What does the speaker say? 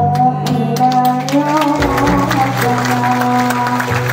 Om Namah Shivaya